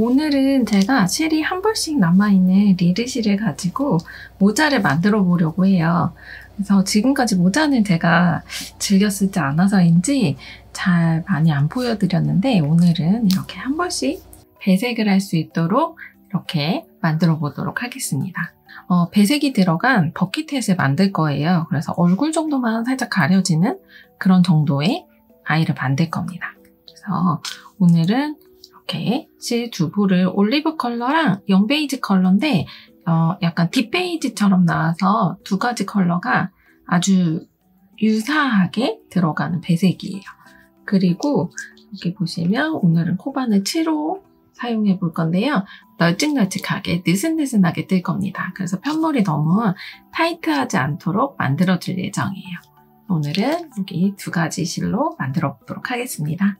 오늘은 제가 실이 한 벌씩 남아있는 리르실을 가지고 모자를 만들어 보려고 해요. 그래서 지금까지 모자는 제가 즐겨 쓰지 않아서인지 잘 많이 안 보여드렸는데 오늘은 이렇게 한 벌씩 배색을 할 수 있도록 이렇게 만들어 보도록 하겠습니다. 어, 배색이 들어간 버킷햇을 만들 거예요. 그래서 얼굴 정도만 살짝 가려지는 그런 정도의 아이를 만들 겁니다. 그래서 오늘은 이렇게 실 두부를 올리브 컬러랑 연베이지 컬러인데 어, 약간 딥베이지처럼 나와서 두 가지 컬러가 아주 유사하게 들어가는 배색이에요. 그리고 여기 보시면 오늘은 코바늘 7호 사용해 볼 건데요. 널찍널찍하게 느슨느슨하게 뜰 겁니다. 그래서 편물이 너무 타이트하지 않도록 만들어 줄 예정이에요. 오늘은 여기 두 가지 실로 만들어 보도록 하겠습니다.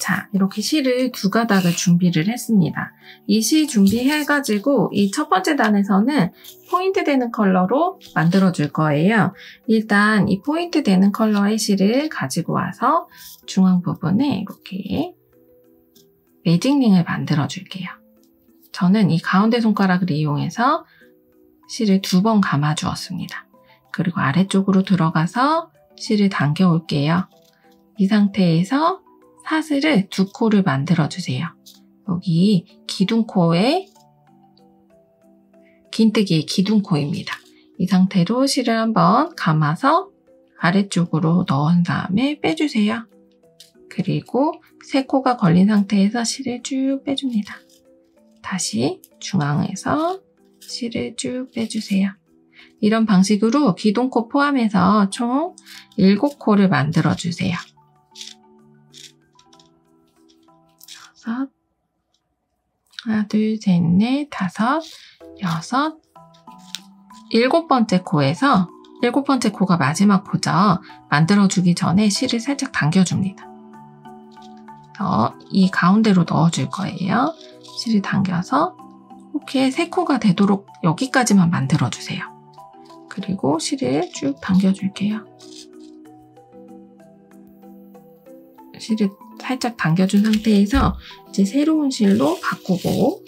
자, 이렇게 실을 두 가닥을 준비를 했습니다. 이 실 준비해가지고 이 첫 번째 단에서는 포인트 되는 컬러로 만들어 줄 거예요. 일단 이 포인트 되는 컬러의 실을 가지고 와서 중앙 부분에 이렇게 매직링을 만들어 줄게요. 저는 이 가운데 손가락을 이용해서 실을 두 번 감아 주었습니다. 그리고 아래쪽으로 들어가서 실을 당겨 올게요. 이 상태에서 사슬을 두 코를 만들어 주세요. 여기 기둥코에 긴뜨기의 기둥코입니다. 이 상태로 실을 한번 감아서 아래쪽으로 넣은 다음에 빼주세요. 그리고 세 코가 걸린 상태에서 실을 쭉 빼줍니다. 다시 중앙에서 실을 쭉 빼주세요. 이런 방식으로 기둥코 포함해서 총 7코를 만들어 주세요. 여섯, 하나, 둘, 셋, 넷, 다섯, 여섯, 일곱 번째 코에서 일곱 번째 코가 마지막 코죠. 만들어주기 전에 실을 살짝 당겨줍니다. 이 가운데로 넣어줄 거예요. 실을 당겨서 이렇게 세 코가 되도록 여기까지만 만들어주세요. 그리고 실을 쭉 당겨줄게요. 실을 살짝 당겨준 상태에서 이제 새로운 실로 바꾸고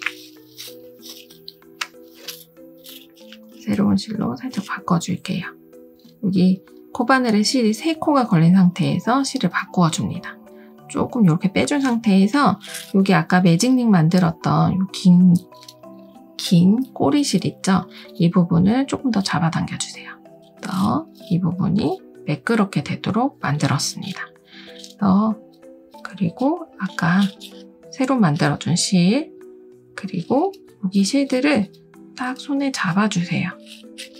새로운 실로 살짝 바꿔줄게요. 여기 코바늘에 실이 3코가 걸린 상태에서 실을 바꾸어 줍니다. 조금 이렇게 빼준 상태에서 여기 아까 매직링 만들었던 긴, 긴 꼬리실 있죠? 이 부분을 조금 더 잡아당겨주세요. 또이 부분이 매끄럽게 되도록 만들었습니다. 또 그리고 아까 새로 만들어준 실 그리고 여기 실들을 딱 손에 잡아주세요.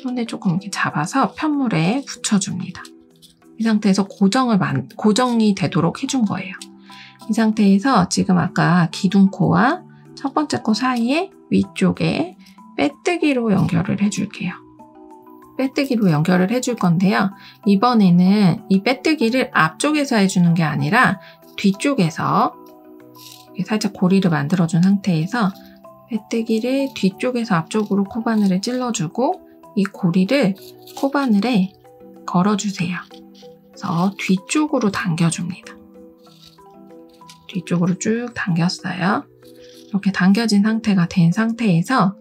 손에 조금 이렇게 잡아서 편물에 붙여줍니다. 이 상태에서 고정을 만, 고정이 되도록 해준 거예요. 이 상태에서 지금 아까 기둥코와 첫 번째 코 사이에 위쪽에 빼뜨기로 연결을 해줄게요. 빼뜨기로 연결을 해줄 건데요. 이번에는 이 빼뜨기를 앞쪽에서 해주는 게 아니라 뒤쪽에서 살짝 고리를 만들어준 상태에서 빼뜨기를 뒤쪽에서 앞쪽으로 코바늘을 찔러주고 이 고리를 코바늘에 걸어주세요. 그래서 뒤쪽으로 당겨줍니다. 뒤쪽으로 쭉 당겼어요. 이렇게 당겨진 상태가 된 상태에서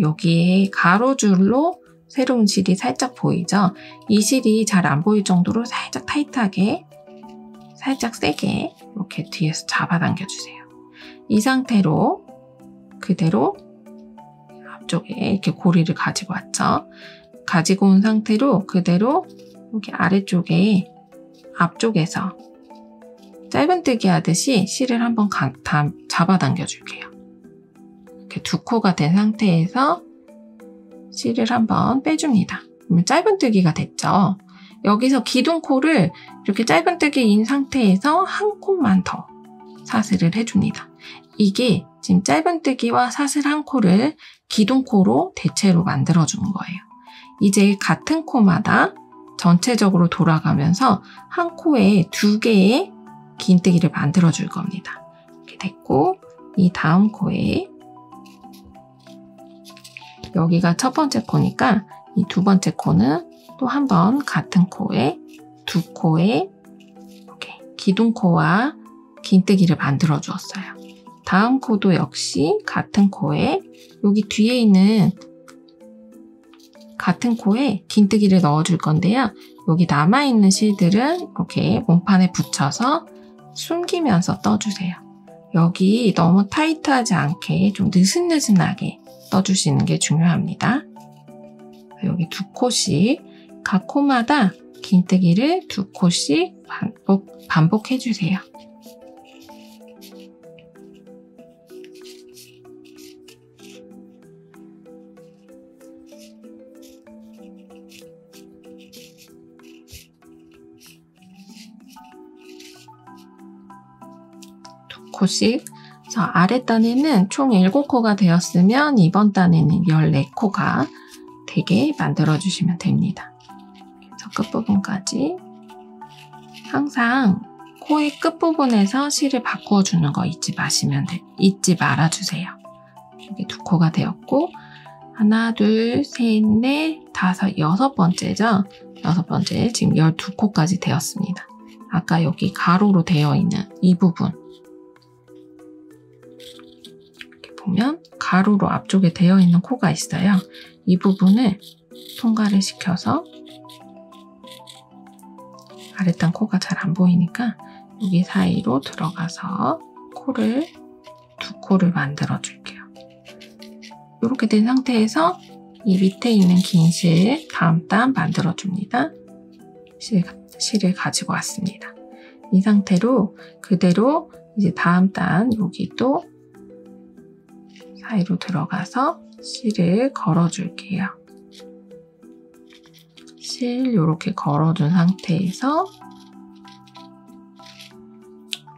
여기에 가로줄로 새로운 실이 살짝 보이죠? 이 실이 잘 안 보일 정도로 살짝 타이트하게 살짝 세게 이렇게 뒤에서 잡아당겨 주세요. 이 상태로 그대로 앞쪽에 이렇게 고리를 가지고 왔죠. 가지고 온 상태로 그대로 여기 아래쪽에 앞쪽에서 짧은뜨기 하듯이 실을 한번 가, 다, 잡아당겨 줄게요. 이렇게 두 코가 된 상태에서 실을 한번 빼줍니다. 짧은뜨기가 됐죠. 여기서 기둥코를 이렇게 짧은뜨기인 상태에서 한 콧만 더 사슬을 해줍니다. 이게 지금 짧은뜨기와 사슬 한 코를 기둥코로 대체로 만들어주는 거예요. 이제 같은 코마다 전체적으로 돌아가면서 한 코에 두 개의 긴뜨기를 만들어 줄 겁니다. 이렇게 됐고 이 다음 코에 여기가 첫 번째 코니까 이 두 번째 코는 또 한 번 같은 코에 두 코에 이렇게 기둥코와 긴뜨기를 만들어 주었어요. 다음 코도 역시 같은 코에 여기 뒤에 있는 같은 코에 긴뜨기를 넣어 줄 건데요. 여기 남아있는 실들은 이렇게 몸판에 붙여서 숨기면서 떠주세요. 여기 너무 타이트하지 않게 좀 느슨느슨하게 떠주시는 게 중요합니다. 여기 두 코씩 각 코마다 긴뜨기를 두 코씩 반복, 반복해주세요. 두 코씩 자, 아랫단에는 총 7코가 되었으면 이번 단에는 14코가 되게 만들어 주시면 됩니다. 끝부분까지 항상 코의 끝부분에서 실을 바꾸어 주는 거 잊지 마시면 돼. 잊지 말아 주세요. 이게 두 코가 되었고 하나, 둘, 셋, 넷, 다섯, 여섯 번째죠. 여섯 번째 지금 12코까지 되었습니다. 아까 여기 가로로 되어 있는 이 부분 이렇게 보면 가로로 앞쪽에 되어 있는 코가 있어요. 이 부분을 통과를 시켜서 아랫단 코가 잘안 보이니까 여기 사이로 들어가서 코를 두 코를 만들어 줄게요. 이렇게 된 상태에서 이 밑에 있는 긴 실 다음 단 만들어 줍니다. 실, 실을 가지고 왔습니다. 이 상태로 그대로 이제 다음 단 여기 도 사이로 들어가서 실을 걸어 줄게요. 실 이렇게 걸어준 상태에서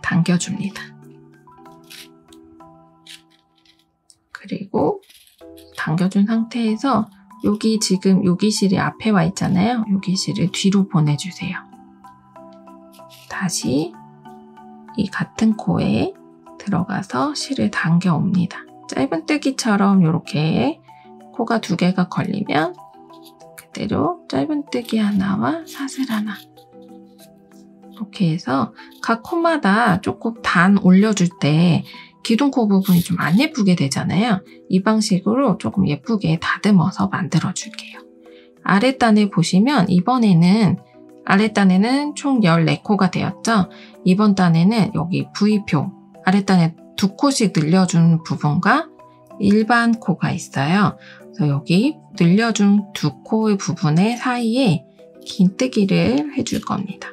당겨줍니다. 그리고 당겨준 상태에서 여기 지금 여기 실이 앞에 와 있잖아요. 여기 실을 뒤로 보내주세요. 다시 이 같은 코에 들어가서 실을 당겨 옵니다. 짧은 뜨기처럼 이렇게 코가 두 개가 걸리면 그대로 짧은뜨기 하나와 사슬 하나 이렇게 해서 각 코마다 조금 단 올려줄 때 기둥코 부분이 좀 안 예쁘게 되잖아요. 이 방식으로 조금 예쁘게 다듬어서 만들어 줄게요. 아랫단을 보시면 이번에는 아랫단에는 총 14코가 되었죠. 이번 단에는 여기 V표 아랫단에 두 코씩 늘려준 부분과 일반 코가 있어요. 그래서 여기 늘려준 두 코의 부분의 사이에 긴뜨기를 해줄 겁니다.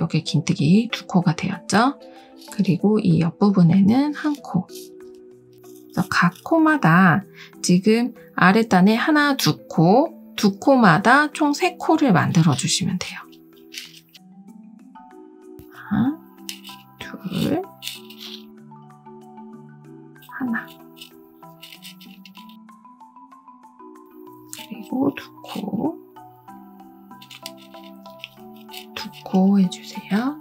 여기 긴뜨기 두 코가 되었죠. 그리고 이 옆부분에는 한 코. 각 코마다 지금 아랫단에 하나, 두 코, 두 코마다 총 세 코를 만들어 주시면 돼요. 하나, 둘, 하나. 두 코. 두 코 해주세요.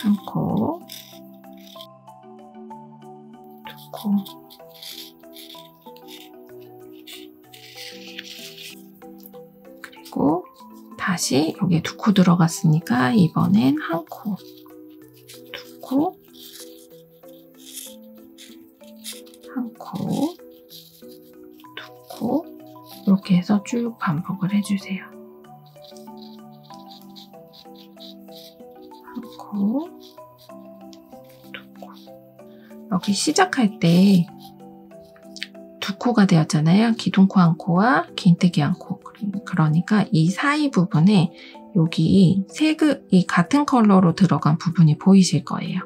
한 코, 두 코. 그리고 다시 여기에 두 코 들어갔으니까 이번엔 한 코, 쭉 반복을 해주세요. 한 코, 두 코. 여기 시작할 때 두 코가 되었잖아요. 기둥코 한 코와 긴뜨기 한 코. 그러니까 이 사이 부분에 여기 색이 이 같은 컬러로 들어간 부분이 보이실 거예요.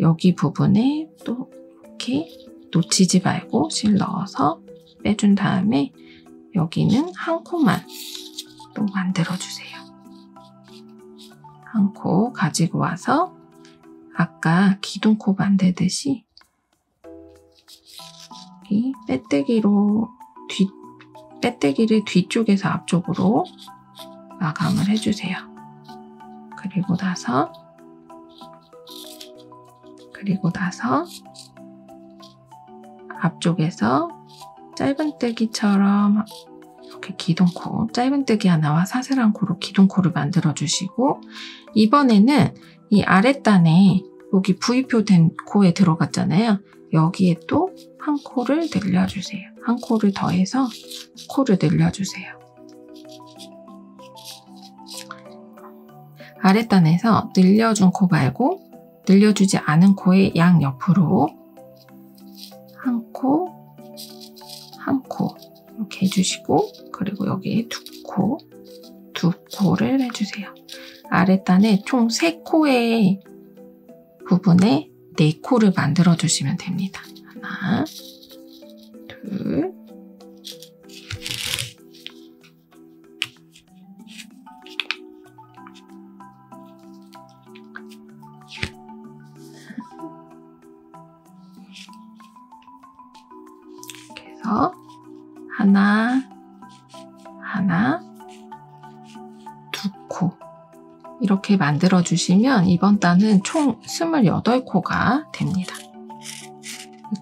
여기 부분에 또 이렇게 놓치지 말고 실 넣어서 빼준 다음에 여기는 한 코만 또 만들어주세요. 한 코 가지고 와서 아까 기둥코 만들듯이 이 빼뜨기로 뒤, 빼뜨기를 뒤쪽에서 앞쪽으로 마감을 해주세요. 그리고 나서 그리고 나서 앞쪽에서 짧은뜨기처럼 이렇게 기둥코, 짧은뜨기 하나와 사슬한 코로 기둥코를 만들어 주시고 이번에는 이 아랫단에 여기 V표 된 코에 들어갔잖아요. 여기에 또 한 코를 늘려주세요. 한 코를 더해서 코를 늘려주세요. 아랫단에서 늘려준 코 말고 늘려주지 않은 코의 양 옆으로 한 코, 한 코 이렇게 해주시고 그리고 여기에 두 코, 두 코를 해주세요. 아랫단에 총 세 코의 부분에 네 코를 만들어 주시면 됩니다. 하나, 둘, 하나, 하나, 두 코. 이렇게 만들어 주시면 이번 단은 총 28코가 됩니다.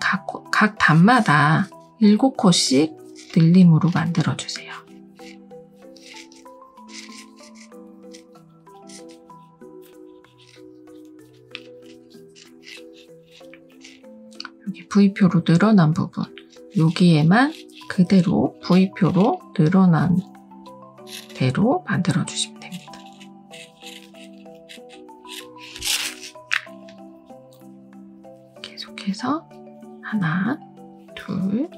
각, 각 단마다 7코씩 늘림으로 만들어 주세요. 여기 V표로 늘어난 부분 여기에만 그대로 V표로 늘어난 대로 만들어 주시면 됩니다. 계속해서 하나, 둘,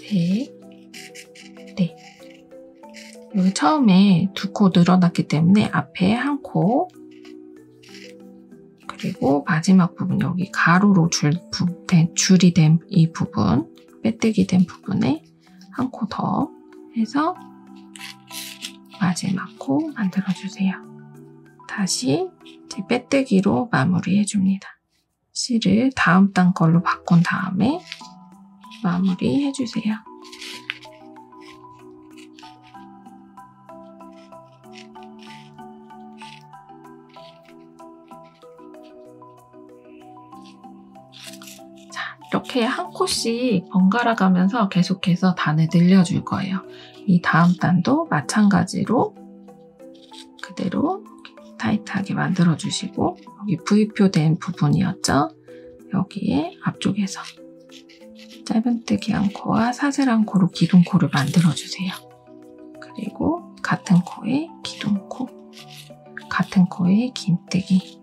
셋, 넷. 여기 처음에 두 코 늘어났기 때문에 앞에 한 코, 그리고 마지막 부분 여기 가로로 줄, 부, 된, 줄이 된 이 부분, 빼뜨기 된 부분에 한 코 더 해서 마지막 코 만들어주세요. 다시 이제 빼뜨기로 마무리해 줍니다. 실을 다음 단 걸로 바꾼 다음에 마무리 해주세요. 이렇게 한 코씩 번갈아 가면서 계속해서 단을 늘려줄 거예요. 이 다음 단도 마찬가지로 그대로 타이트하게 만들어 주시고 여기 V표 된 부분이었죠? 여기에 앞쪽에서 짧은뜨기 한 코와 사슬한 코로 기둥코를 만들어 주세요. 그리고 같은 코에 기둥코, 같은 코에 긴뜨기.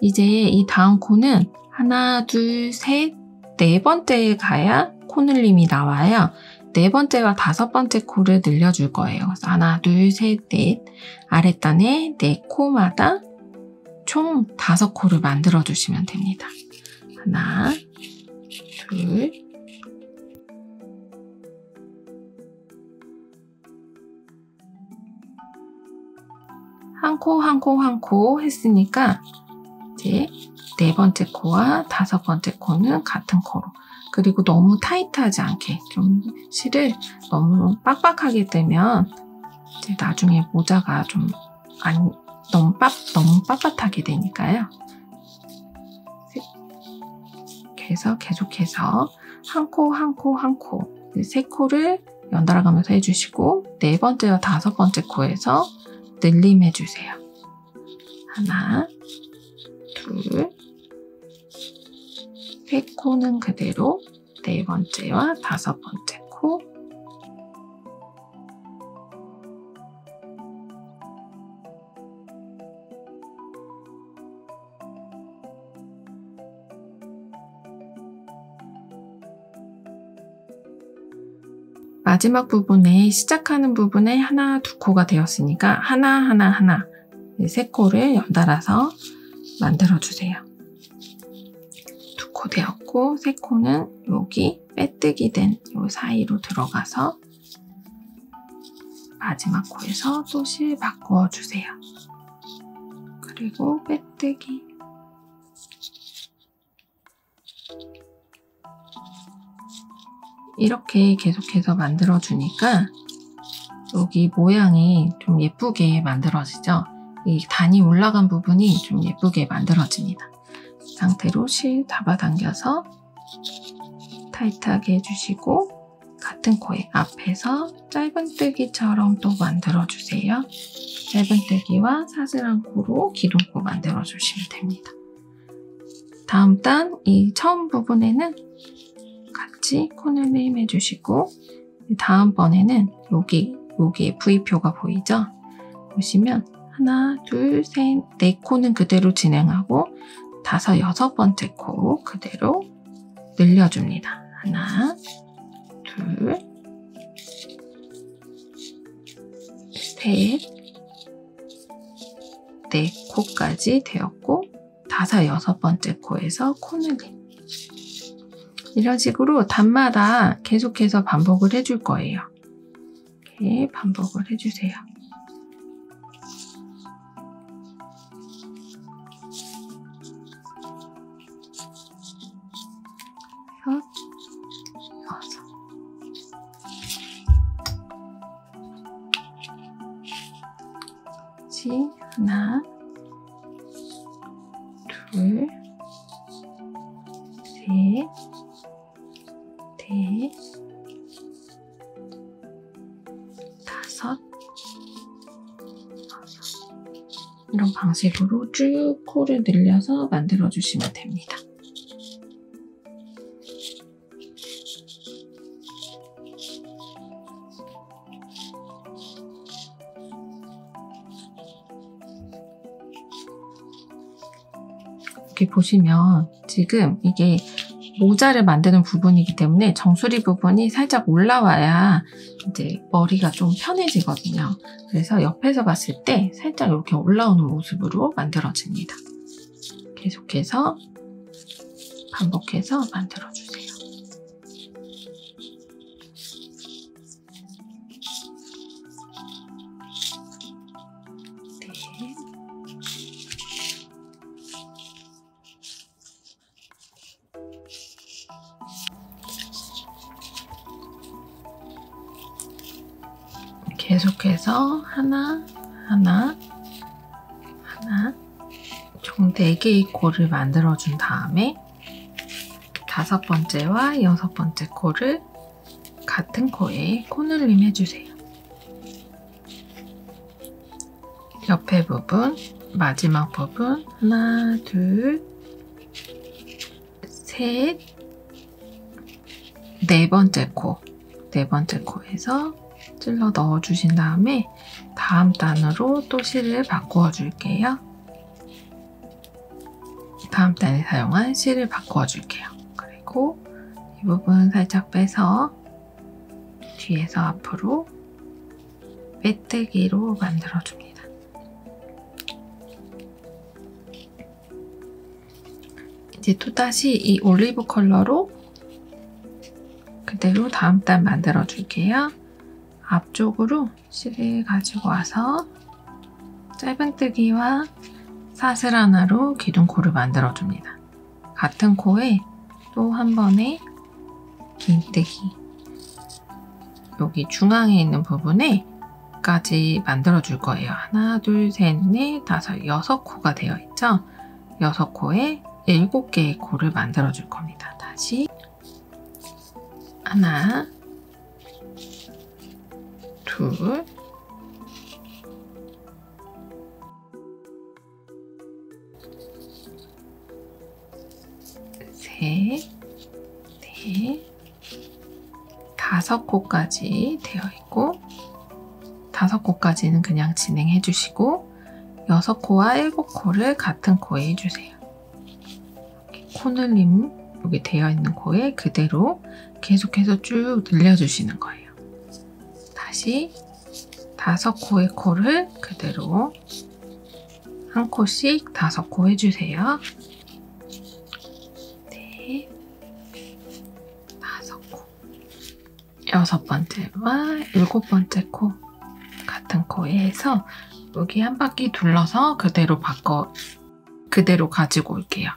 이제 이 다음 코는 하나, 둘, 셋, 네 번째에 가야 코늘림이 나와요. 네 번째와 다섯 번째 코를 늘려줄 거예요. 그래서 하나, 둘, 셋, 넷. 아랫단에 네 코마다 총 다섯 코를 만들어 주시면 됩니다. 하나, 둘, 한 코, 한 코, 한 코 했으니까 이제 네 번째 코와 다섯 번째 코는 같은 코로 그리고 너무 타이트하지 않게 좀 실을 너무 빡빡하게 되면 이제 나중에 모자가 좀 안, 너무 빡, 너무 빳빳하게 되니까요. 그래서 계속해서 한 코, 한 코, 한 코, 세 코를 연달아 가면서 해주시고 네 번째와 다섯 번째 코에서 늘림 해 주세요. 하나, 둘, 세 코는 그대로 네 번째와 다섯 번째 코. 마지막 부분에 시작하는 부분에 하나 두 코가 되었으니까 하나 하나 하나. 세 코를 연달아서 만들어 주세요. 두 코 되었고 세 코는 여기 빼뜨기 된요 사이로 들어가서 마지막 코에서 또 실 바꾸어 주세요. 그리고 빼뜨기 이렇게 계속해서 만들어 주니까 여기 모양이 좀 예쁘게 만들어지죠. 이 단이 올라간 부분이 좀 예쁘게 만들어집니다. 이 상태로 실 잡아당겨서 타이트하게 해주시고 같은 코에 앞에서 짧은뜨기처럼 또 만들어주세요. 짧은뜨기와 사슬한 코로 기둥코 만들어주시면 됩니다. 다음 단, 이 처음 부분에는 같이 코를 힘해주시고 다음번에는 여기, 여기 V표가 보이죠? 보시면 하나, 둘, 셋, 네 코는 그대로 진행하고 다섯, 여섯 번째 코 그대로 늘려줍니다. 하나, 둘, 셋, 네 코까지 되었고 다섯, 여섯 번째 코에서 코늘림 이런 식으로 단마다 계속해서 반복을 해줄 거예요. 이렇게 반복을 해주세요. 방식으로 쭉 코를 늘려서 만들어 주시면 됩니다. 이렇게 보시면 지금 이게 모자를 만드는 부분이기 때문에 정수리 부분이 살짝 올라와야 이제 머리가 좀 편해지거든요. 그래서 옆에서 봤을 때 살짝 이렇게 올라오는 모습으로 만들어집니다. 계속해서 반복해서 만들어주세요. 하나, 하나, 하나, 총 4개의 코를 만들어준 다음에 다섯 번째와 여섯 번째 코를 같은 코에 코늘림 해주세요. 옆에 부분, 마지막 부분, 하나, 둘, 셋, 네 번째 코, 네 번째 코에서 찔러 넣어주신 다음에 다음 단으로 또 실을 바꾸어 줄게요. 다음 단에 사용한 실을 바꾸어 줄게요. 그리고 이 부분 살짝 빼서 뒤에서 앞으로 빼뜨기로 만들어 줍니다. 이제 또다시 이 올리브 컬러로 그대로 다음 단 만들어 줄게요. 앞쪽으로 실을 가지고 와서 짧은뜨기와 사슬 하나로 기둥코를 만들어줍니다. 같은 코에 또 한 번에 긴뜨기 여기 중앙에 있는 부분에 까지 만들어 줄 거예요. 하나, 둘, 셋, 넷, 다섯, 여섯 코가 되어 있죠? 여섯 코에 일곱 개의 코를 만들어 줄 겁니다. 다시 하나, 둘, 셋, 넷, 다섯 코까지 되어 있고 다섯 코까지는 그냥 진행해 주시고 여섯 코와 일곱 코를 같은 코에 해주세요. 코늘림 여기 되어 있는 코에 그대로 계속해서 쭉 늘려주시는 거예요. 다시 다섯 코의 코를 그대로 한 코씩 다섯 코 해주세요. 네, 다섯 코. 여섯 번째와 일곱 번째 코 같은 코에 해서 여기 한 바퀴 둘러서 그대로 바꿔 그대로 가지고 올게요.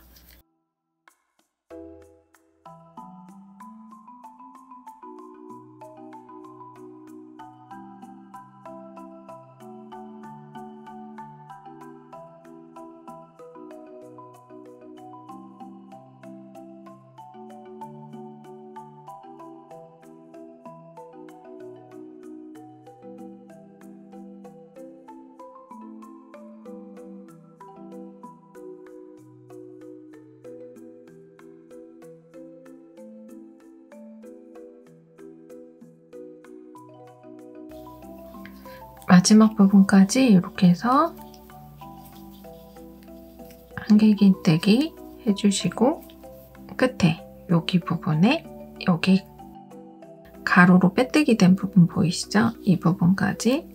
마지막 부분까지 이렇게 해서 한길긴떼기 해주시고 끝에 여기 부분에 여기 가로로 빼뜨기 된 부분 보이시죠? 이 부분까지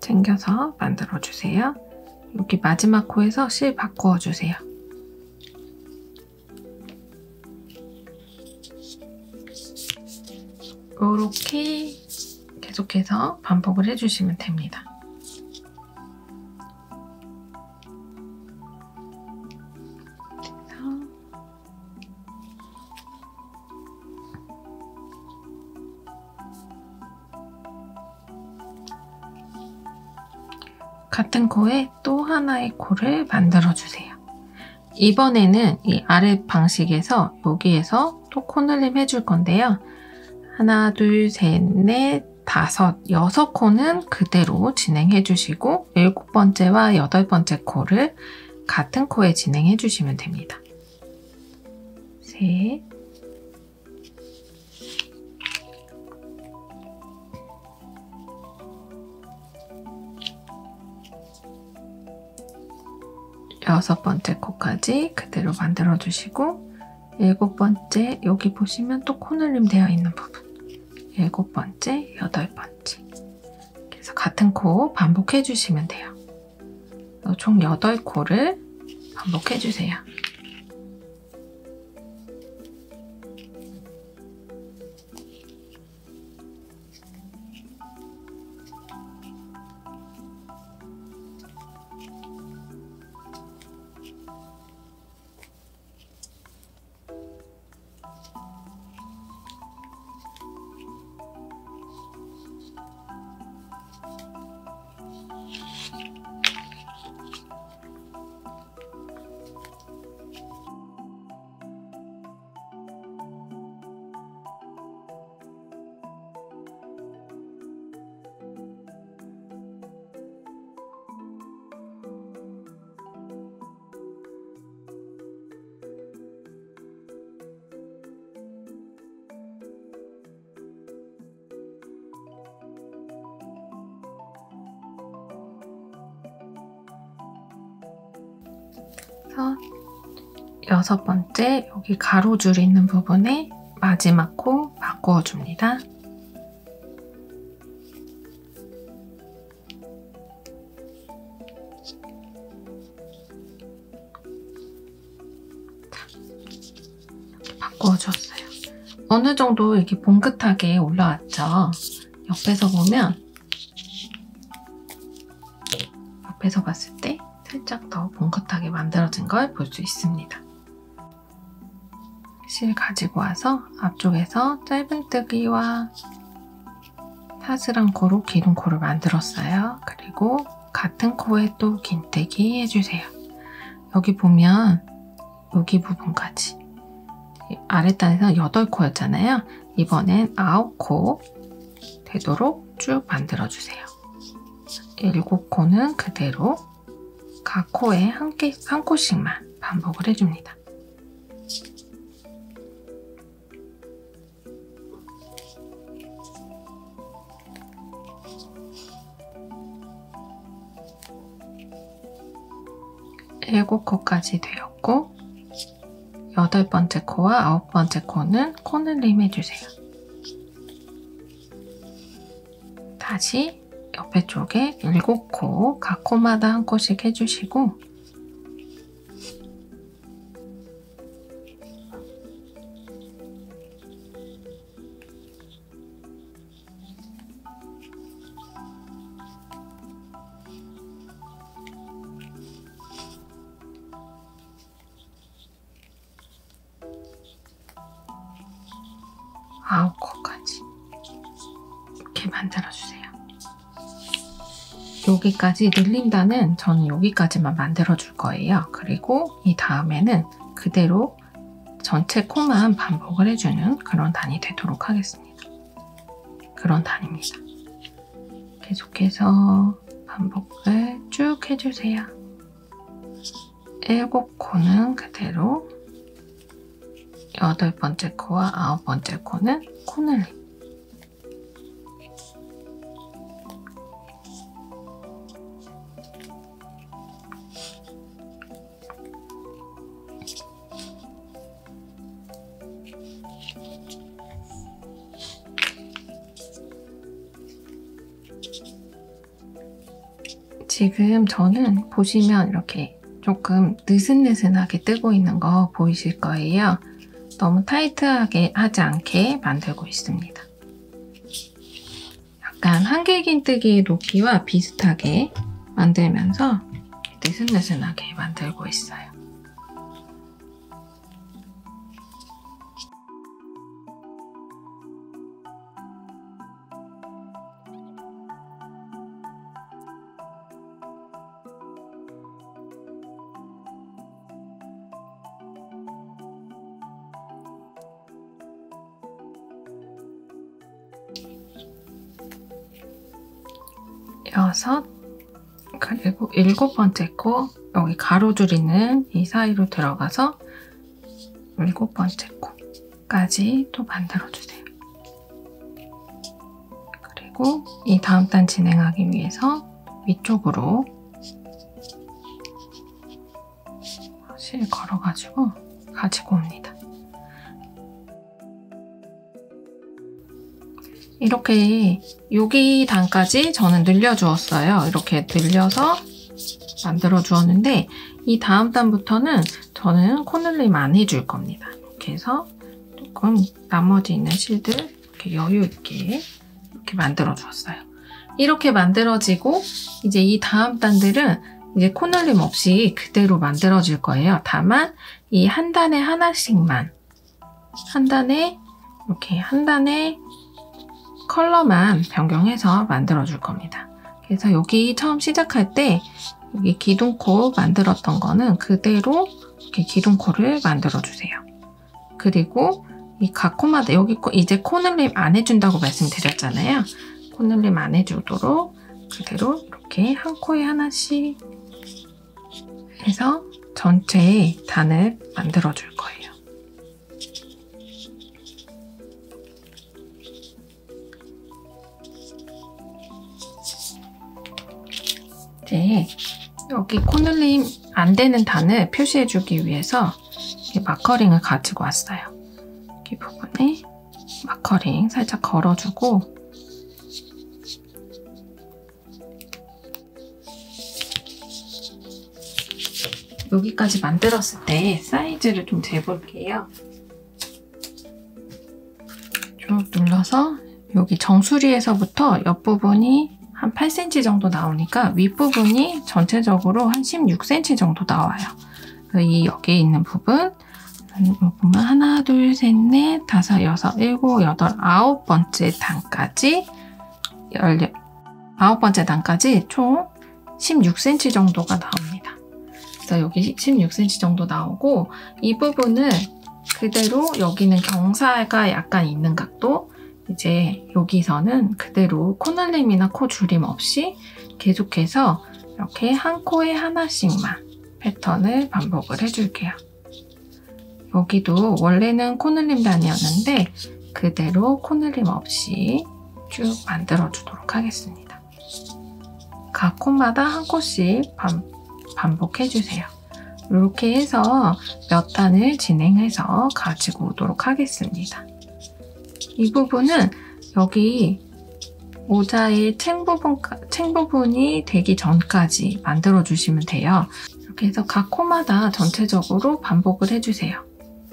챙겨서 만들어주세요. 여기 마지막 코에서 실 바꾸어주세요. 이렇게 계속해서 반복을 해주시면 됩니다. 같은 코에 또 하나의 코를 만들어 주세요. 이번에는 이 아래 방식에서 여기에서 또 코늘림 해줄 건데요. 하나, 둘, 셋, 넷, 다섯, 여섯 코는 그대로 진행해 주시고 일곱 번째와 여덟 번째 코를 같은 코에 진행해 주시면 됩니다. 셋, 여섯 번째 코까지 그대로 만들어 주시고 일곱 번째 여기 보시면 또 코늘림 되어 있는 부분 일곱 번째, 여덟 번째 그래서 같은 코 반복해 주시면 돼요. 총 여덟 코를 반복해 주세요. 그래서 여섯 번째 여기 가로줄 있는 부분에 마지막 코 바꾸어 줍니다. 바꿔줬어요. 어느 정도 이렇게 봉긋하게 올라왔죠. 옆에서 보면 옆에서 봤을 때 더 봉긋하게 만들어진 걸 볼 수 있습니다. 실 가지고 와서 앞쪽에서 짧은뜨기와 사슬한 코로 기둥 코를 만들었어요. 그리고 같은 코에 또 긴뜨기 해주세요. 여기 보면 여기 부분까지 아랫단에서 8코였잖아요. 이번엔 9코 되도록 쭉 만들어주세요. 7코는 그대로 각 코에 한, 개, 한 코씩만 반복을 해줍니다. 일곱 코까지 되었고 여덟 번째 코와 아홉 번째 코는 코늘림 해주세요. 다시 옆에 쪽에 7코, 각 코마다 한 코씩 해주시고 여기까지 늘린다는 저는 여기까지만 만들어 줄 거예요. 그리고 이 다음에는 그대로 전체 코만 반복을 해주는 그런 단이 되도록 하겠습니다. 그런 단입니다. 계속해서 반복을 쭉 해주세요. 일곱 코는 그대로 여덟 번째 코와 아홉 번째 코는 코늘림 지금 저는 보시면 이렇게 조금 느슨느슨하게 뜨고 있는 거 보이실 거예요. 너무 타이트하게 하지 않게 만들고 있습니다. 약간 한길긴 뜨기의 높이와 비슷하게 만들면서 느슨느슨하게 만들고 있어요. 일곱 번째 코 여기 가로줄이는 이 사이로 들어가서 일곱 번째 코까지 또 만들어주세요. 그리고 이 다음 단 진행하기 위해서 위쪽으로 실 걸어가지고 가지고 옵니다. 이렇게 여기 단까지 저는 늘려주었어요. 이렇게 늘려서 만들어 주었는데 이 다음 단부터는 저는 코늘림 안 해줄 겁니다. 이렇게 해서 조금 나머지 있는 실들 이렇게 여유 있게 이렇게 만들어 주었어요. 이렇게 만들어지고 이제 이 다음 단들은 이제 코늘림 없이 그대로 만들어질 거예요. 다만 이 한 단에 하나씩만 한 단에 이렇게 한 단에 컬러만 변경해서 만들어 줄 겁니다. 그래서 여기 처음 시작할 때 여기 기둥코 만들었던 거는 그대로 이렇게 기둥코를 만들어 주세요. 그리고 이 각 코마다 여기 코 이제 코늘림 안 해준다고 말씀드렸잖아요. 코늘림 안 해주도록 그대로 이렇게 한 코에 하나씩 해서 전체의 단을 만들어 줄 거예요. 이제 여기 코늘림 안 되는 단을 표시해주기 위해서 마커링을 가지고 왔어요. 이 부분에 마커링 살짝 걸어주고 여기까지 만들었을 때 사이즈를 좀 재볼게요. 쭉 눌러서 여기 정수리에서부터 옆부분이 한 8cm 정도 나오니까 윗부분이 전체적으로 한 16cm 정도 나와요. 이 여기에 있는 부분 보면 하나, 둘, 셋, 넷, 다섯, 여섯, 일곱, 여덟, 아홉 번째 단까지 열 아홉 번째 단까지 총 16cm 정도가 나옵니다. 그래서 여기 16cm 정도 나오고 이 부분은 그대로 여기는 경사가 약간 있는 각도 이제 여기서는 그대로 코늘림이나 코 줄임 없이 계속해서 이렇게 한 코에 하나씩만 패턴을 반복을 해줄게요. 여기도 원래는 코늘림 단이었는데 그대로 코늘림 없이 쭉 만들어 주도록 하겠습니다. 각 코마다 한 코씩 반, 반복해 주세요. 이렇게 해서 몇 단을 진행해서 가지고 오도록 하겠습니다. 이 부분은 여기 모자의 챙, 부분, 챙 부분이 되기 전까지 만들어 주시면 돼요. 이렇게 해서 각 코마다 전체적으로 반복을 해주세요.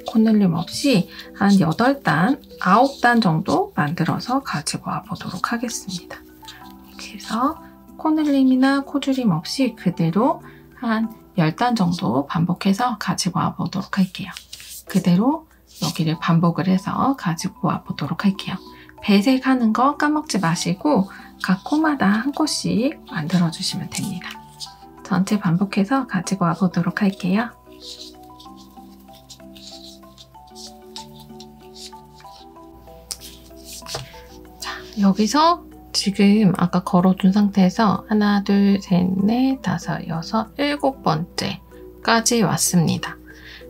코늘림 없이 한 8단, 9단 정도 만들어서 가지고 와 보도록 하겠습니다. 이렇게 해서 코늘림이나 코줄임 없이 그대로 한 10단 정도 반복해서 가지고 와 보도록 할게요. 그대로 여기를 반복을 해서 가지고 와보도록 할게요. 배색하는 거 까먹지 마시고 각 코마다 한 코씩 만들어 주시면 됩니다. 전체 반복해서 가지고 와보도록 할게요. 자, 여기서 지금 아까 걸어둔 상태에서 하나, 둘, 셋, 넷, 다섯, 여섯, 일곱 번째까지 왔습니다.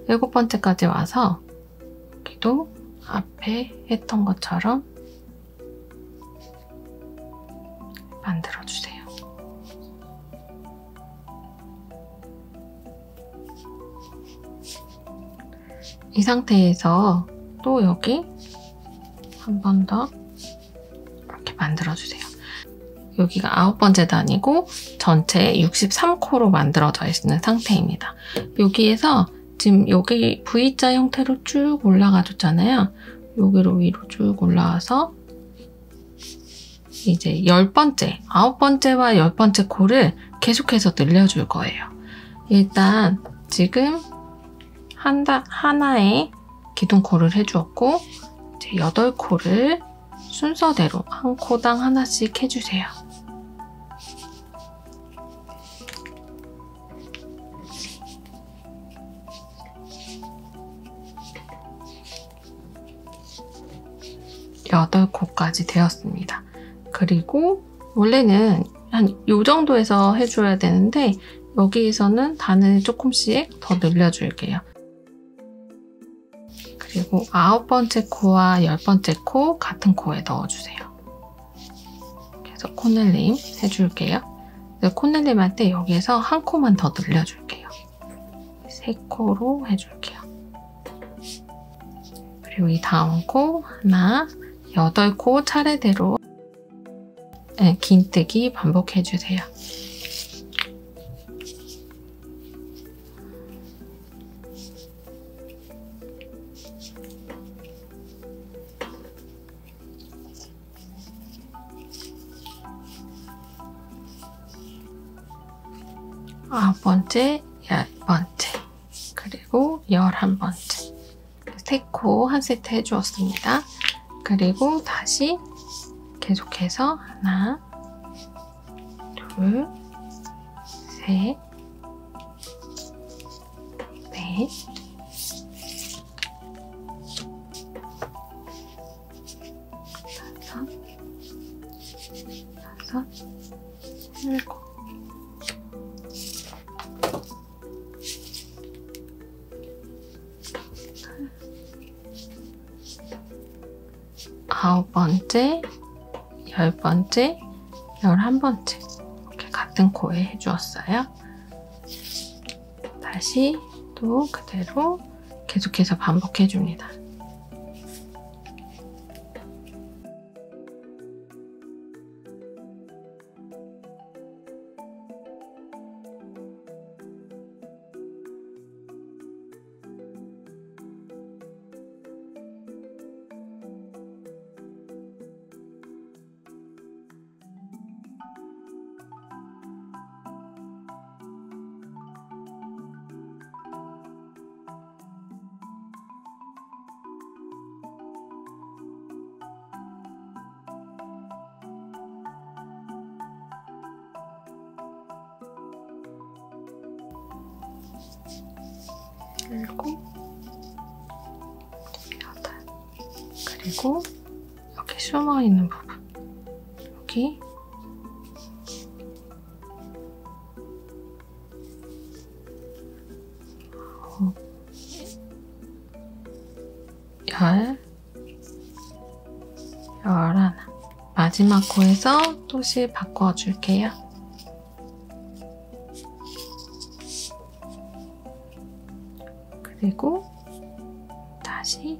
일곱 번째까지 와서 여기도 앞에 했던 것처럼 만들어주세요. 이 상태에서 또 여기 한 번 더 이렇게 만들어주세요. 여기가 아홉 번째 단이고 전체 63코로 만들어져 있는 상태입니다. 여기에서 지금 여기 V자 형태로 쭉 올라가 줬잖아요. 여기로 위로 쭉 올라와서 이제 열 번째, 아홉 번째와 열 번째 코를 계속해서 늘려줄 거예요. 일단 지금 한다, 하나의 기둥 코를 해주었고 이제 여덟 코를 순서대로 한 코당 하나씩 해주세요. 여덟 코까지 되었습니다. 그리고 원래는 한 이 정도에서 해줘야 되는데 여기에서는 단을 조금씩 더 늘려줄게요. 그리고 아홉 번째 코와 열 번째 코 같은 코에 넣어주세요. 그래서 코넬림 해줄게요. 코넬림 할 때 여기에서 한 코만 더 늘려줄게요. 세 코로 해줄게요. 그리고 이 다음 코 하나, 여덟 코 차례대로 네, 긴뜨기 반복해주세요. 아홉 번째, 열 번째, 그리고 열한 번째. 세 코 한 세트 해주었습니다. 그리고 다시 계속해서 하나, 둘, 셋, 넷, 번째, 열 번째, 열한 번째 이렇게 같은 코에 해주었어요. 다시 또 그대로 계속해서 반복해줍니다. 마지막 코에서 또시 바꿔줄게요. 그리고 다시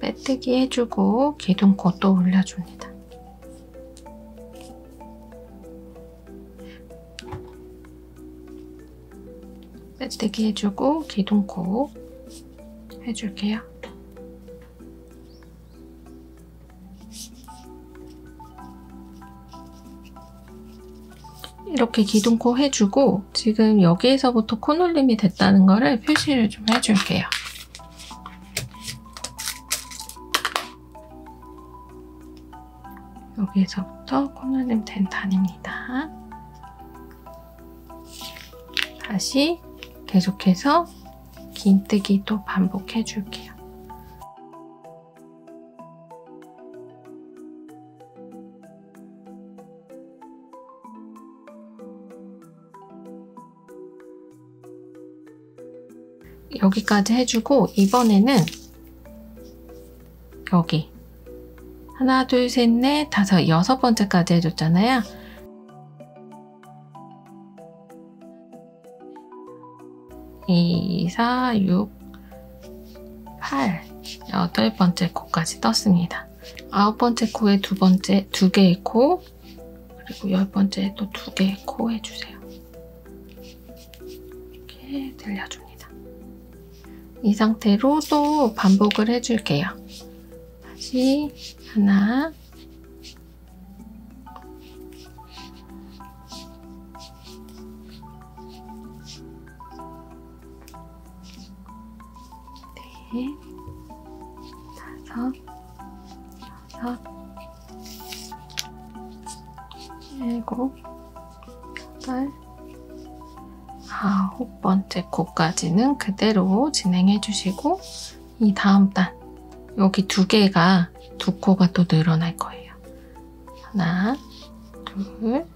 빼뜨기 해주고 기둥코 또 올려줍니다. 빼뜨기 해주고 기둥코 해줄게요. 이렇게 기둥코 해주고 지금 여기에서부터 코놀림이 됐다는 거를 표시를 좀 해줄게요. 여기에서부터 코놀림 된 단입니다. 다시 계속해서 긴뜨기 또 반복해 줄게요. 여기까지 해주고 이번에는 여기 하나 둘 셋 넷 다섯 여섯 번째까지 해줬잖아요. 이, 사, 육, 팔, 여덟 번째 코까지 떴습니다. 아홉 번째 코에 두 번째, 두 개의 코, 그리고 열 번째 또 두개코 해주세요. 이렇게 들려줍니다. 이 상태로 또 반복을 해줄게요. 다시 하나 번째 코까지는 그대로 진행해 주시고 이 다음 단 여기 두 개가 두 코가 또 늘어날 거예요. 하나, 둘,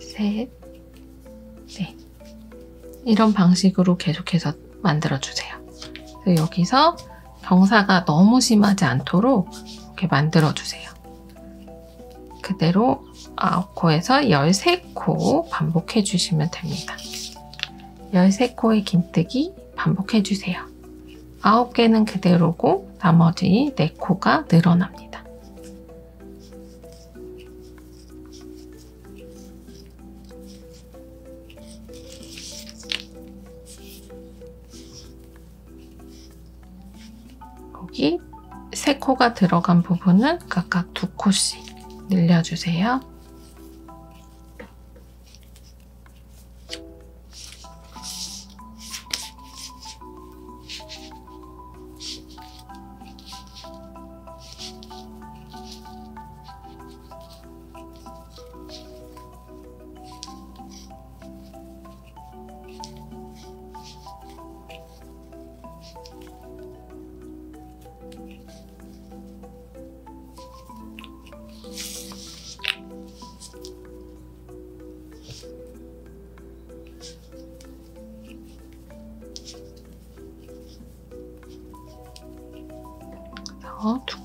셋, 넷. 이런 방식으로 계속해서 만들어주세요. 여기서 경사가 너무 심하지 않도록 이렇게 만들어주세요. 그대로 9코에서 13코 반복해 주시면 됩니다. 13코의 긴뜨기 반복해 주세요. 9개는 그대로고 나머지 4코가 늘어납니다. 여기 3코가 들어간 부분은 각각 2코씩 늘려주세요.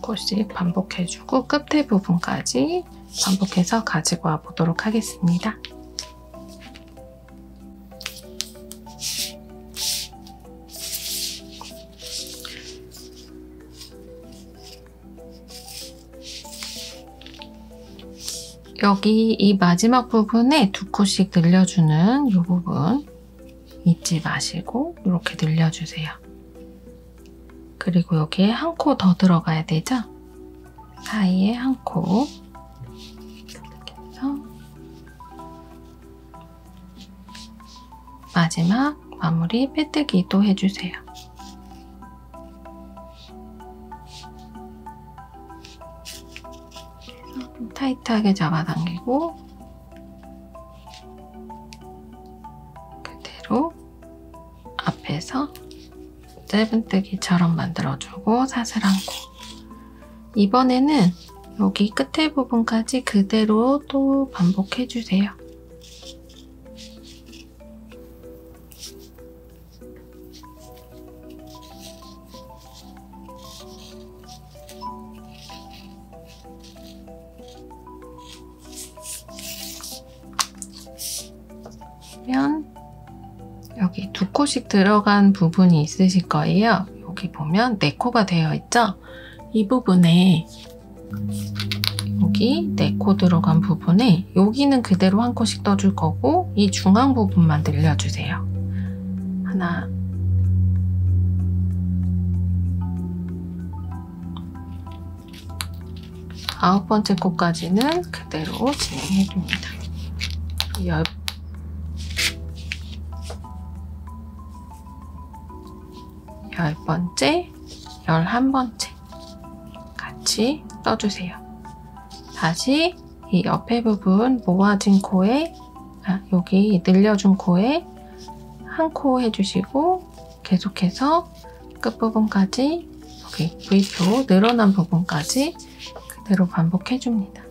두 코씩 반복해주고 끝에 부분까지 반복해서 가지고 와 보도록 하겠습니다. 여기 이 마지막 부분에 두 코씩 늘려주는 이 부분 잊지 마시고 이렇게 늘려주세요. 그리고 여기에 한 코 더 들어가야 되죠? 사이에 한 코. 마지막 마무리 빼뜨기도 해주세요. 좀 타이트하게 잡아당기고 짧은뜨기처럼 만들어주고 사슬 한 코 이번에는 여기 끝에 부분까지 그대로 또 반복해주세요. 코씩 들어간 부분이 있으실 거예요. 여기 보면 네 코가 되어 있죠? 이 부분에 여기 네코 들어간 부분에 여기는 그대로 한 코씩 떠줄 거고 이 중앙 부분만 늘려주세요. 하나 아홉 번째 코까지는 그대로 진행해 줍니다. 열 열 번째, 열한 번째 같이 떠주세요. 다시 이 옆에 부분 모아진 코에 아, 여기 늘려준 코에 한 코 해주시고 계속해서 끝부분까지 여기 V표 늘어난 부분까지 그대로 반복해줍니다.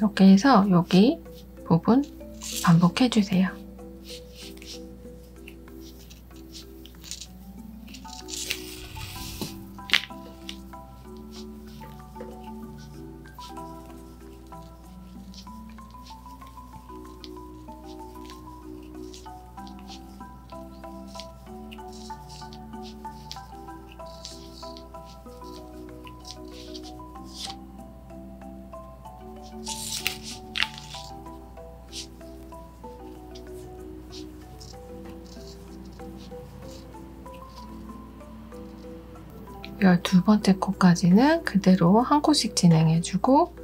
이렇게 해서 여기 부분 반복해주세요. 열두 번째 코까지는 그대로 한 코씩 진행해주고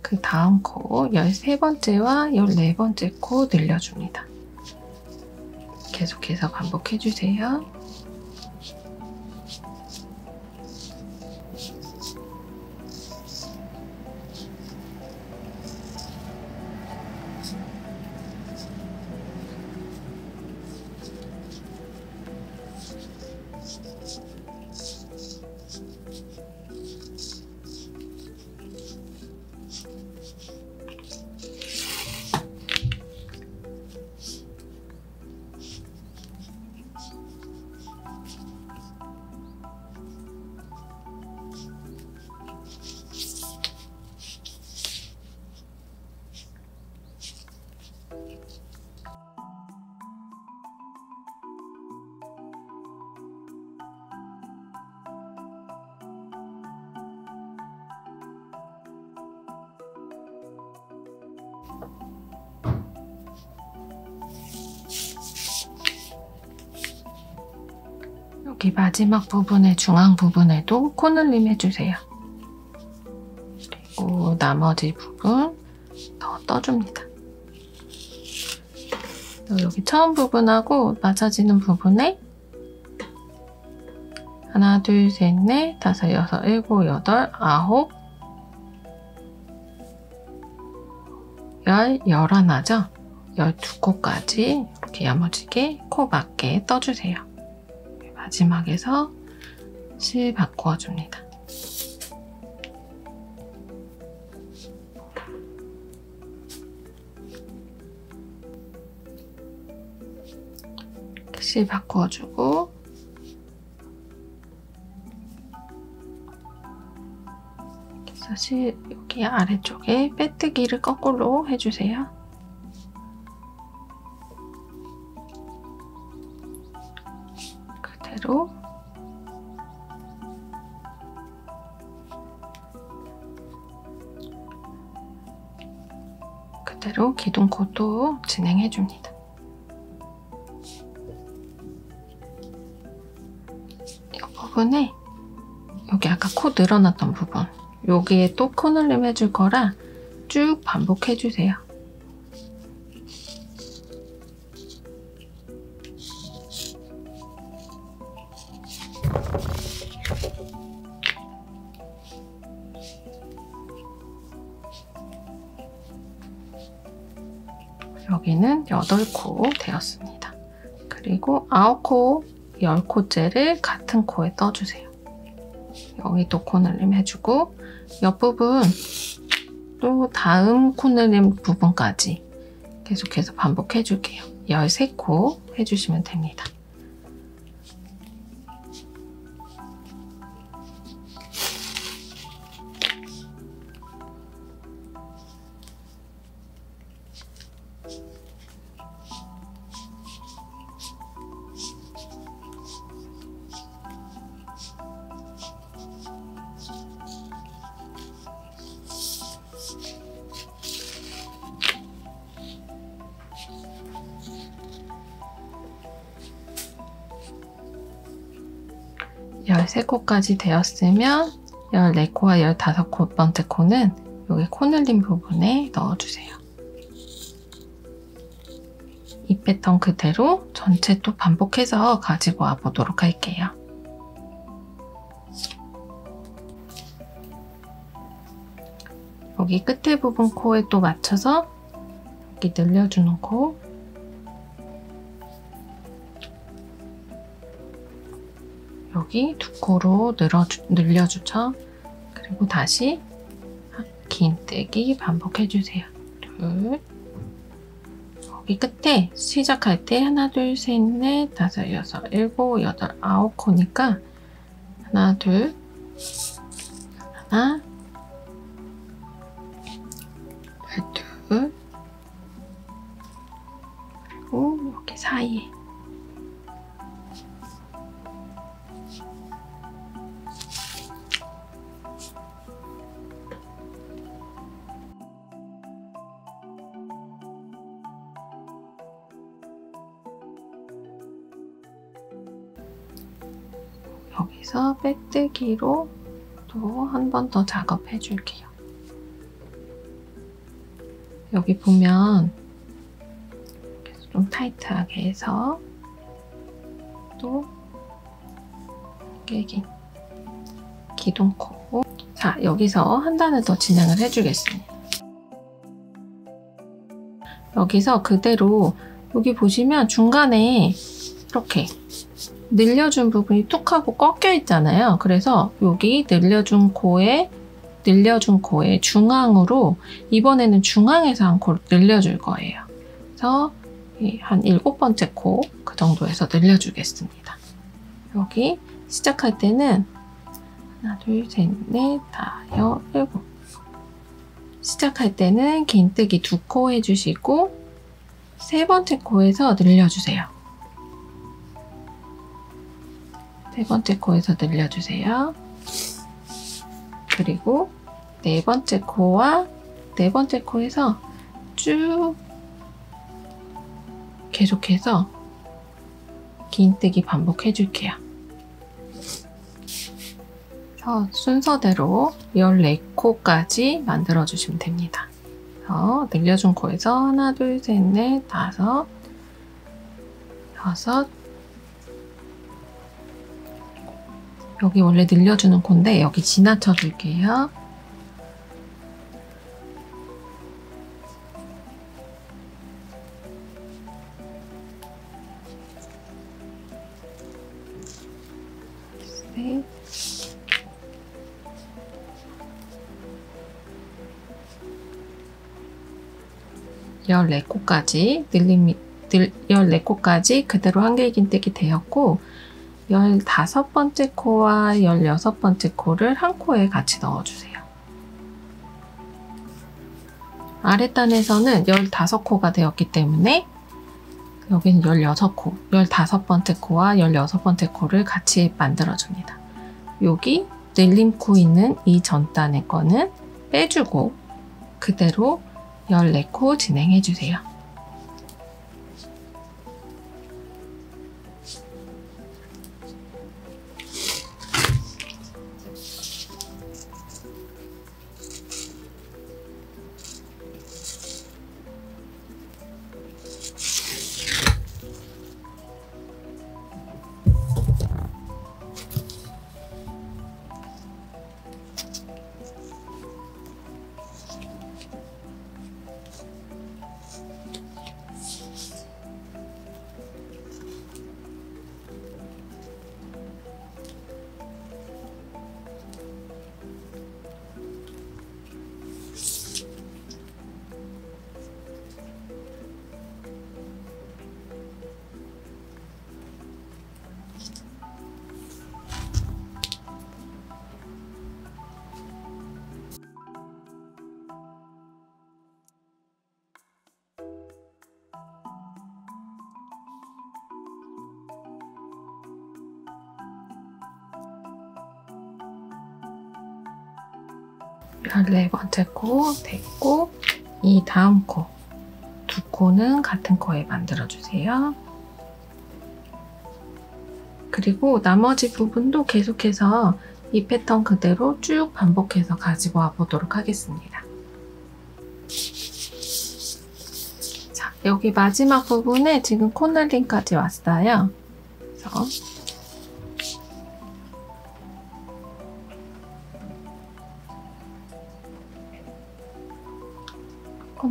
그 다음 코 열세 번째와 열네 번째 코 늘려줍니다. 계속해서 반복해주세요. 마지막 부분의 중앙 부분에도 코늘림 해주세요. 그리고 나머지 부분 더 떠줍니다. 여기 처음 부분하고 맞아지는 부분에 하나, 둘, 셋, 넷, 다섯, 여섯, 일곱, 여덟, 아홉, 열, 열하나죠? 열두 코까지 이렇게 야무지게 코 맞게 떠주세요. 마지막에서 실 바꾸어줍니다. 실 바꾸어주고 사실 여기 아래쪽에 빼뜨기를 거꾸로 해주세요. 그대로 기둥코도 진행해 줍니다. 이 부분에 여기 아까 코 늘어났던 부분 여기에 또 코늘림 해줄 거라 쭉 반복해 주세요. 8코 되었습니다. 그리고 9코, 10코째를 같은 코에 떠주세요. 여기도 코늘림 해주고 옆부분 또 다음 코늘림 부분까지 계속해서 반복해줄게요. 13코 해주시면 됩니다. 코까지 되었으면 14코와 15번째 코는 여기 코늘림 부분에 넣어주세요. 이 패턴 그대로 전체 또 반복해서 가지고 와 보도록 할게요. 여기 끝에 부분 코에 또 맞춰서 여기 늘려주는 코 여기 두 코로 늘어주, 늘려주죠. 그리고 다시 긴뜨기 반복해주세요. 둘. 여기 끝에 시작할 때 하나, 둘, 셋, 넷, 다섯, 여섯, 일곱, 여덟, 아홉 코니까 하나, 둘, 하나, 둘, 그리고 여기 사이에 여기서 빼뜨기로 또 한 번 더 작업해 줄게요. 여기 보면 좀 타이트하게 해서 또 깨긴 기둥코 자 여기서 한 단을 더 진행을 해주겠습니다. 여기서 그대로 여기 보시면 중간에 이렇게 늘려준 부분이 툭 하고 꺾여 있잖아요. 그래서 여기 늘려준 코에 늘려준 코의 중앙으로 이번에는 중앙에서 한 코를 늘려줄 거예요. 그래서 한 일곱 번째 코 그 정도에서 늘려주겠습니다. 여기 시작할 때는 하나, 둘, 셋, 넷, 다섯, 일곱 시작할 때는 긴뜨기 두 코 해주시고 세 번째 코에서 늘려주세요. 세 번째 코에서 늘려주세요. 그리고 네 번째 코와 네 번째 코에서 쭉 계속해서 긴뜨기 반복해 줄게요. 순서대로 14코까지 만들어 주시면 됩니다. 그래서 늘려준 코에서 하나, 둘, 셋, 넷, 다섯, 여섯, 여기 원래 늘려주는 콘데 여기 지나쳐 줄게요. 셋. 열네 코까지 늘림, 늘, 14코까지 그대로 한길긴뜨기 되었고 15번째 코와 16번째 코를 한 코에 같이 넣어주세요. 아랫단에서는 15코가 되었기 때문에 여기는 16코, 15번째 코와 16번째 코를 같이 만들어줍니다. 여기 늘림코 있는 이 전단의 거는 빼주고 그대로 14코 진행해주세요. 열네 번째 코 됐고 이 다음 코 두 코는 같은 코에 만들어주세요. 그리고 나머지 부분도 계속해서 이 패턴 그대로 쭉 반복해서 가지고 와 보도록 하겠습니다. 자, 여기 마지막 부분에 지금 코넬링까지 왔어요. 그래서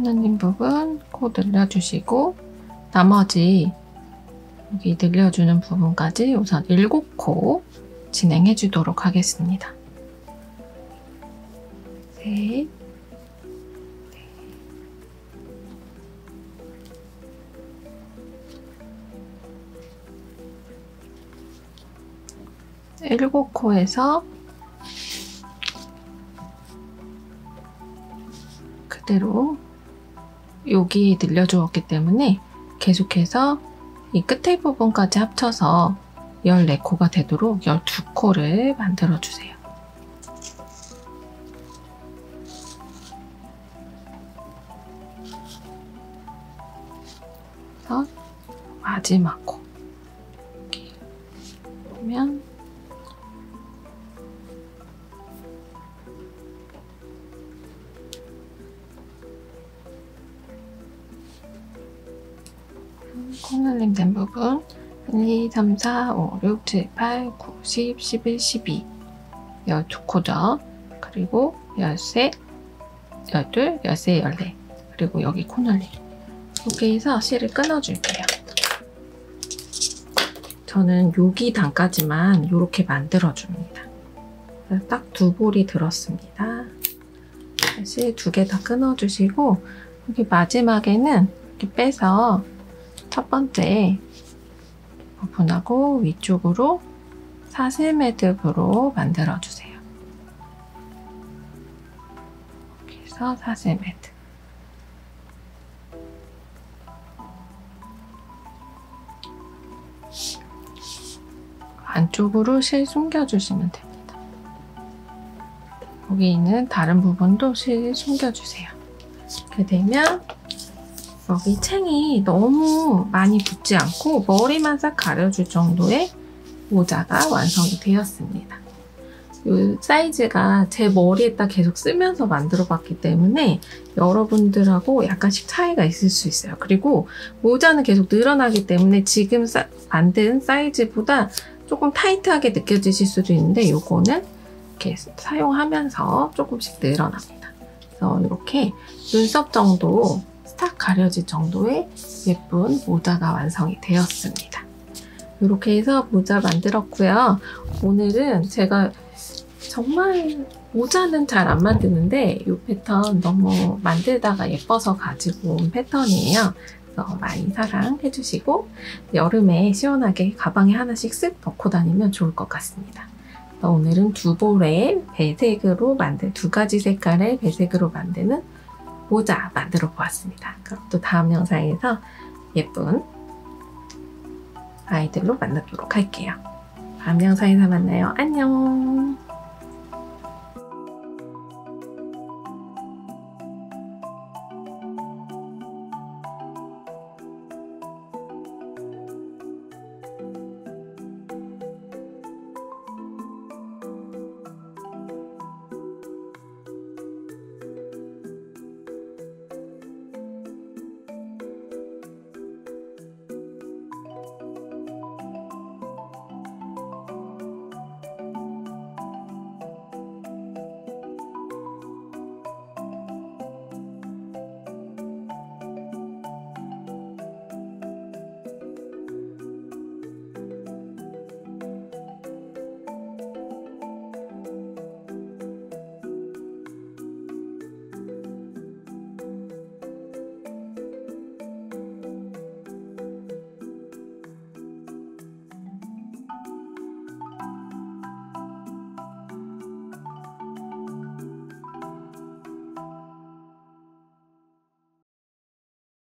하나님 부분 코 늘려주시고 나머지 여기 늘려주는 부분까지 우선 7코 진행해 주도록 하겠습니다. 셋, 일곱 코에서 그대로 여기에 늘려주었기 때문에 계속해서 이 끝에 부분까지 합쳐서 14코가 되도록 12코를 만들어 주세요. 그래서 마지막 코 보면 코너링 된 부분 1, 2, 3, 4, 5, 6, 7, 8, 9, 10, 11, 12 12코죠. 그리고 13, 12, 13, 14 그리고 여기 이렇게 해서 실을 끊어줄게요. 저는 여기 단까지만 이렇게 만들어줍니다. 딱 두 볼이 들었습니다. 실두개 다 끊어주시고 여기 마지막에는 이렇게 빼서 첫 번째 부분하고 위쪽으로 사슬 매듭으로 만들어주세요. 이렇게 해서 사슬 매듭. 안쪽으로 실 숨겨주시면 됩니다. 여기 있는 다른 부분도 실 숨겨주세요. 이렇게 되면 여기 챙이 너무 많이 붙지 않고 머리만 싹 가려줄 정도의 모자가 완성이 되었습니다. 이 사이즈가 제 머리에다 계속 쓰면서 만들어 봤기 때문에 여러분들하고 약간씩 차이가 있을 수 있어요. 그리고 모자는 계속 늘어나기 때문에 지금 사, 만든 사이즈보다 조금 타이트하게 느껴지실 수도 있는데 이거는 이렇게 사용하면서 조금씩 늘어납니다. 그래서 이렇게 눈썹 정도 싹 가려질 정도의 예쁜 모자가 완성이 되었습니다. 이렇게 해서 모자 만들었고요. 오늘은 제가 정말 모자는 잘 안 만드는데 이 패턴 너무 만들다가 예뻐서 가지고 온 패턴이에요. 많이 사랑해 주시고 여름에 시원하게 가방에 하나씩 쓱 넣고 다니면 좋을 것 같습니다. 오늘은 두 볼의 배색으로 만든 두 가지 색깔의 배색으로 만드는 모자 만들어 보았습니다. 그럼 또 다음 영상에서 예쁜 아이들로 만나도록 할게요. 다음 영상에서 만나요. 안녕!